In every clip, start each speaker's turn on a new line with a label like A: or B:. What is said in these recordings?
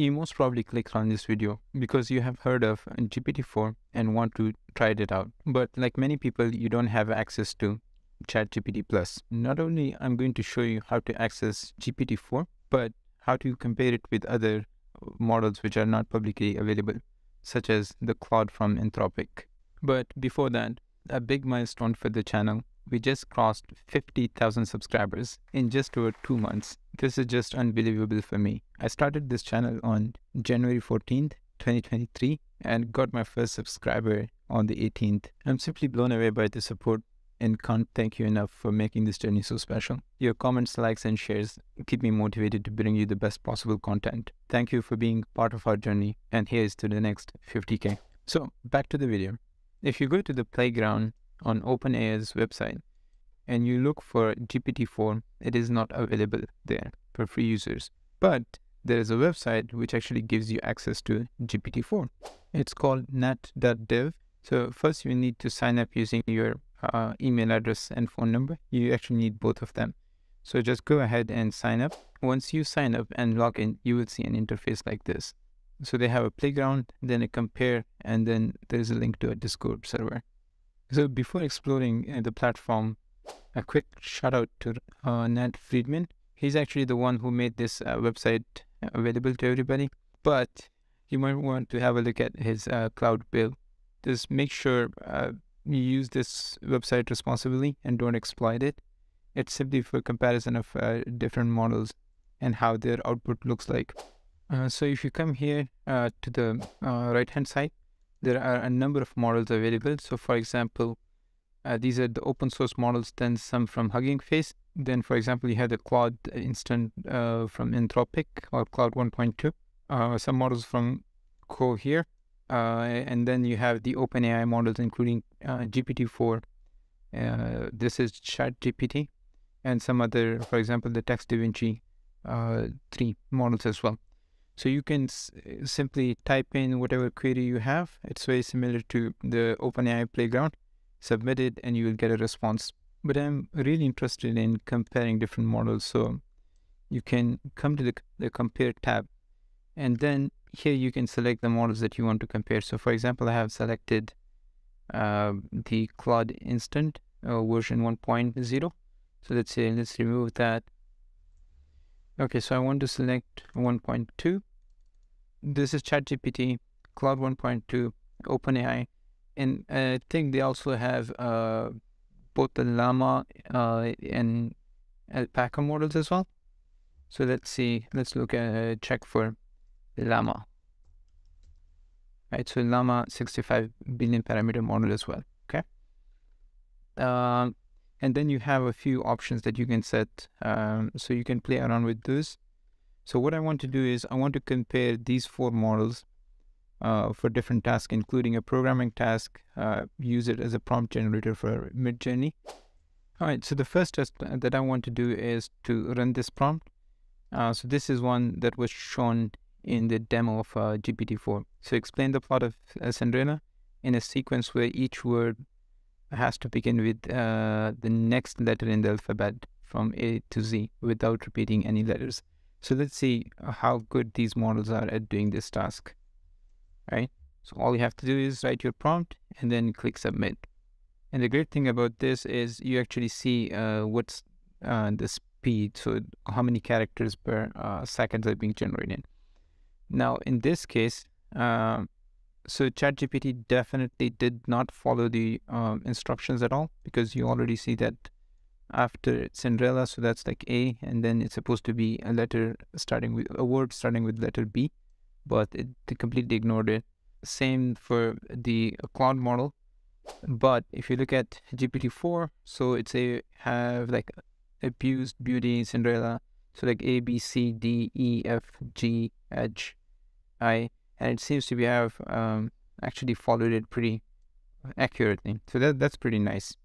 A: you most probably clicked on this video because you have heard of GPT-4 and want to try it out. But like many people, you don't have access to ChatGPT Plus. Not only I'm going to show you how to access GPT-4, but how to compare it with other models which are not publicly available, such as the Claude from Anthropic. But before that, a big milestone for the channel. We just crossed 50,000 subscribers in just over two months. This is just unbelievable for me. I started this channel on January 14th, 2023, and got my first subscriber on the 18th. I'm simply blown away by the support and can't thank you enough for making this journey so special. Your comments, likes, and shares keep me motivated to bring you the best possible content. Thank you for being part of our journey, and here's to the next 50k. So, back to the video. If you go to the playground on OpenAI's website and you look for GPT-4, it is not available there for free users. But there is a website which actually gives you access to GPT-4. It's called nat.dev. So first you need to sign up using your uh, email address and phone number. You actually need both of them. So just go ahead and sign up. Once you sign up and log in, you will see an interface like this. So they have a playground, then a compare, and then there's a link to a Discord server. So before exploring uh, the platform, a quick shout out to uh, Nat Friedman. He's actually the one who made this uh, website available to everybody. But you might want to have a look at his uh, cloud bill. Just make sure uh, you use this website responsibly and don't exploit it. It's simply for comparison of uh, different models and how their output looks like. So if you come here to the right hand side, there are a number of models available. So for example, uh, these are the open source models, then some from Hugging Face. Then for example, you have the Claude instant uh, from Anthropic or Claude 1.2. some models from Cohere uh, and then you have the OpenAI models, including uh, GPT-4. Uh, this is ChatGPT, and some other, for example, the Text DaVinci uh, 3 models as well. So you can simply type in whatever query you have. It's very similar to the OpenAI playground. Submit it, and you will get a response. But I'm really interested in comparing different models. So you can come to the, the compare tab, and then here you can select the models that you want to compare. So for example, I have selected uh, the Claude Instant uh, version 1.0. So let's say, let's remove that. Okay, so I want to select 1.2. This is ChatGPT, Claude 1.2, OpenAI. And I think they also have uh, both the Llama uh, and Alpaca models as well. So let's see, let's look at uh, check for Llama. Right, so Llama 65 billion parameter model as well. Okay. Um, and then you have a few options that you can set. Um, so you can play around with those. So what I want to do is I want to compare these four models uh, for different tasks, including a programming task, uh, use it as a prompt generator for Midjourney. All right, so the first test that I want to do is to run this prompt. Uh, so this is one that was shown in the demo of uh, GPT-4. So explain the plot of uh, Cinderella in a sequence where each word has to begin with uh, the next letter in the alphabet from A to Z without repeating any letters. So let's see how good these models are at doing this task, right? So all you have to do is write your prompt and then click submit. And the great thing about this is you actually see uh, what's uh, the speed, so how many characters per uh, second are being generated. Now, in this case, uh, so ChatGPT definitely did not follow the um, instructions at all because you already see that after Cinderella, so that's like A, and then it's supposed to be a letter starting with a word starting with letter B, but it completely ignored it. Same for the Claude model, but if you look at GPT-4, so it's a have like abused beauty Cinderella, so like A, B, C, D, E, F, G, H, I and it seems to be have um, actually followed it pretty accurately. So that that's pretty nice.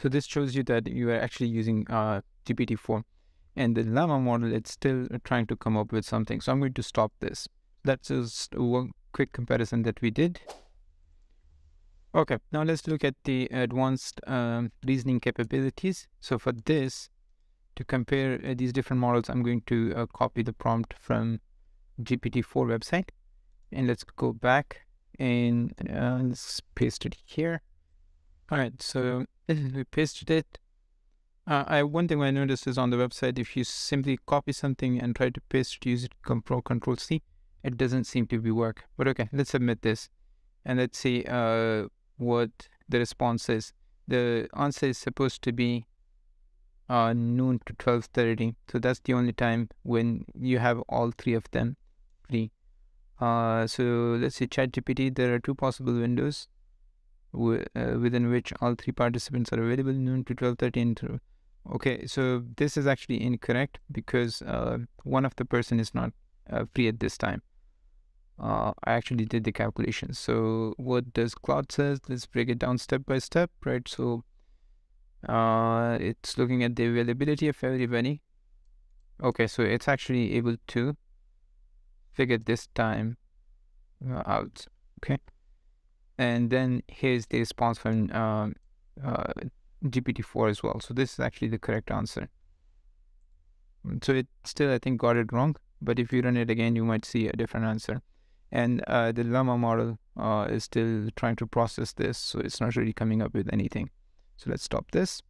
A: So this shows you that you are actually using uh, GPT-4 and the Llama model, it's still trying to come up with something. So I'm going to stop this. That's just one quick comparison that we did. Okay, now let's look at the advanced um, reasoning capabilities. So for this, to compare uh, these different models, I'm going to uh, copy the prompt from GPT-4 website. And let's go back and uh, let's paste it here. All right, so we pasted it. Uh, I one thing I noticed is on the website, if you simply copy something and try to paste use it control control C, it doesn't seem to be work. But okay, let's submit this, and let's see uh, what the response is. The answer is supposed to be uh, noon to twelve thirty, so that's the only time when you have all three of them free. Uh, so let's see ChatGPT. There are two possible windows within which all three participants are available noon to 12.30 okay so this is actually incorrect because uh, one of the person is not uh, free at this time. Uh, I actually did the calculation. So what does Claude says let's break it down step by step right? So uh, it's looking at the availability of everybody. Okay so it's actually able to figure this time uh, out. Okay and then here's the response from uh, uh, GPT-4 as well. So this is actually the correct answer. So it still, I think, got it wrong. But if you run it again, you might see a different answer. And uh, the Llama model uh, is still trying to process this, so it's not really coming up with anything. So let's stop this.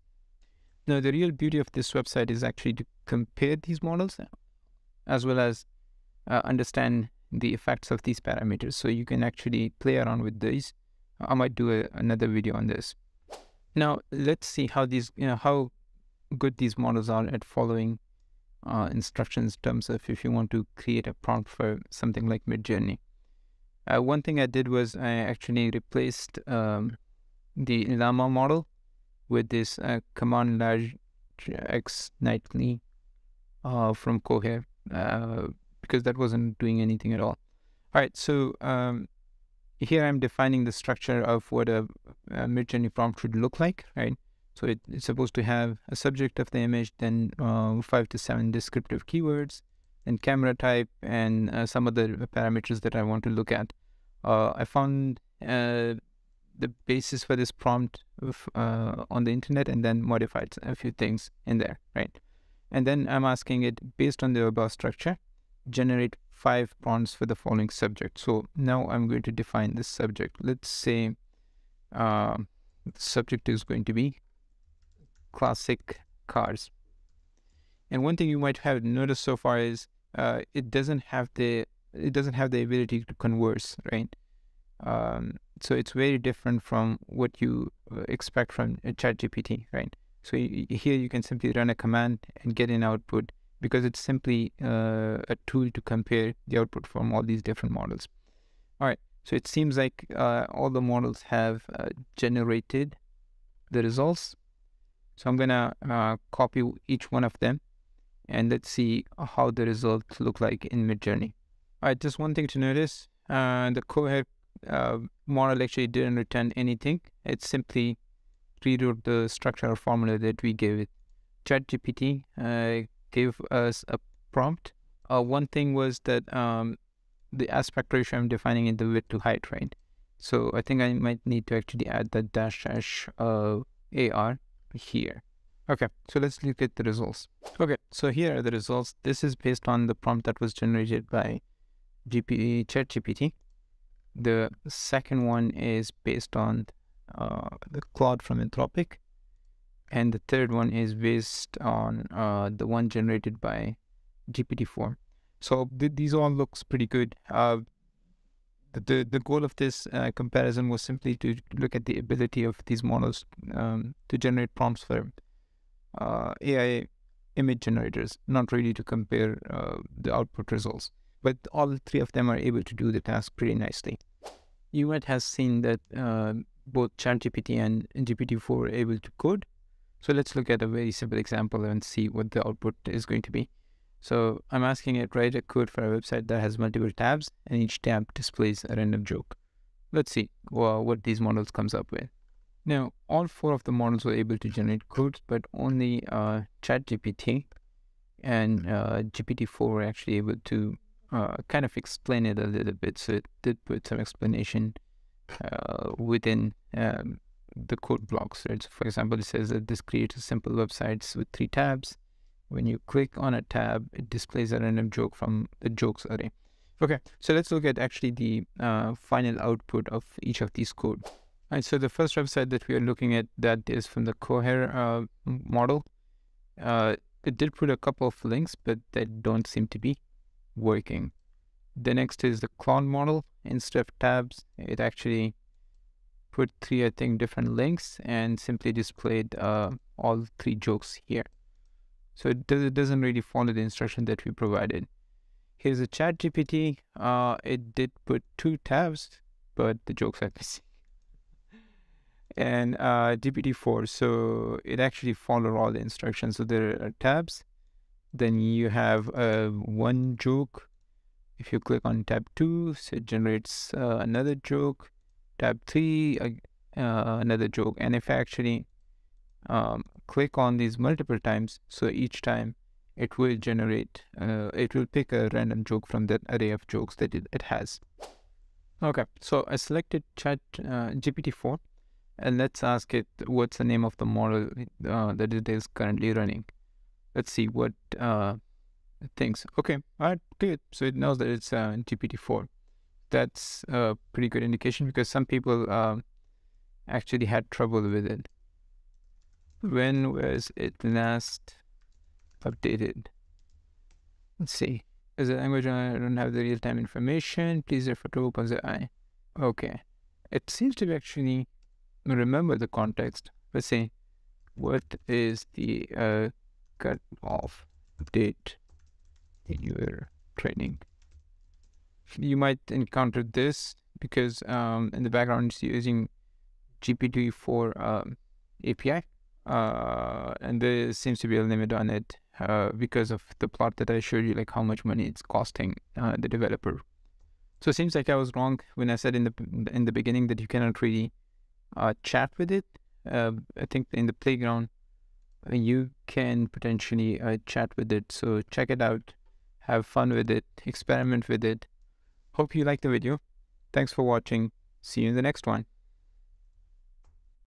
A: Now, the real beauty of this website is actually to compare these models as well as uh, understand the effects of these parameters. So you can actually play around with these. I might do a, another video on this. Now let's see how these, you know, how good these models are at following uh, instructions in terms of if you want to create a prompt for something like Midjourney. Uh, one thing I did was I actually replaced um, the Llama model with this uh, command large X nightly uh, from Cohere. Because that wasn't doing anything at all. All right, so um, here I'm defining the structure of what a, a Midjourney prompt should look like, right? So it, it's supposed to have a subject of the image, then uh, five to seven descriptive keywords, and camera type, and uh, some other parameters that I want to look at. Uh, I found uh, the basis for this prompt of, uh, on the internet and then modified a few things in there, right? And then I'm asking it based on the above structure, generate five prompts for the following subject. So now I'm going to define this subject. Let's say uh, the subject is going to be classic cars. And one thing you might have noticed so far is uh, it doesn't have the it doesn't have the ability to converse, right? Um, so it's very different from what you uh, expect from ChatGPT, right? So here you can simply run a command and get an output because it's simply uh, a tool to compare the output from all these different models. All right, so it seems like uh, all the models have uh, generated the results. So I'm gonna uh, copy each one of them and let's see how the results look like in Midjourney. All right, just one thing to notice, uh, the Cohere uh, model actually didn't return anything. It simply rewrote the structure or formula that we gave it. ChatGPT gave us a prompt. Uh, one thing was that um, the aspect ratio I'm defining in the width to height, right? So I think I might need to actually add that dash dash uh, AR here. Okay, so let's look at the results. Okay, so here are the results. This is based on the prompt that was generated by GP, ChatGPT. The second one is based on uh, the Claude from Anthropic and the third one is based on uh, the one generated by GPT-4. So th- these all looks pretty good. Uh, the the goal of this uh, comparison was simply to look at the ability of these models um, to generate prompts for uh, AI image generators, not really to compare uh, the output results. But all three of them are able to do the task pretty nicely. You might have seen that uh, both ChatGPT and GPT-4 are able to code, so let's look at a very simple example and see what the output is going to be. So I'm asking it write a code for a website that has multiple tabs and each tab displays a random joke. Let's see well, what these models comes up with. Now, all four of the models were able to generate codes, but only uh, ChatGPT and uh, GPT-4 were actually able to uh, kind of explain it a little bit. So it did put some explanation uh, within um, the code blocks, right? So for example, it says that this creates a simple websites with three tabs. When you click on a tab, it displays a random joke from the jokes array. Okay, so let's look at actually the uh, final output of each of these code. Right, so the first website that we are looking at that is from the Cohere uh, model. Uh, it did put a couple of links, but that don't seem to be working. The next is the Claude model. Instead of tabs, it actually put three, I think, different links and simply displayed uh, all three jokes here. So it, does, it doesn't really follow the instruction that we provided. Here's a chat GPT. Uh, it did put two tabs, but the jokes are missing. and uh, GPT-4, so it actually followed all the instructions. So there are tabs. Then you have uh, one joke. If you click on tab two, so it generates uh, another joke. Tab three, uh, another joke. And if I actually um, click on these multiple times, so each time it will generate, uh, it will pick a random joke from that array of jokes that it, it has. Okay, so I selected Chat uh, GPT-4 and let's ask it what's the name of the model uh, that it is currently running. Let's see what uh. Okay, all right, good. So it knows that it's uh, GPT-4. That's a pretty good indication because some people uh, actually had trouble with it. When was it last updated. Let's see. As a language, I don't have the real-time information. Please refer to OpenAI. Okay. It seems to actually remember the context. Let's see. What is the uh, cut off date in your training? You might encounter this because um, in the background it's using GPT-4 um, API. Uh, and there seems to be a limit on it uh, because of the plot that I showed you, like how much money it's costing uh, the developer. So it seems like I was wrong when I said in the in the beginning that you cannot really uh, chat with it. Uh, I think in the playground you can potentially uh, chat with it. So check it out, have fun with it, experiment with it. Hope you liked the video. Thanks for watching. See you in the next one.